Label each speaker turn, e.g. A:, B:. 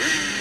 A: Yeah.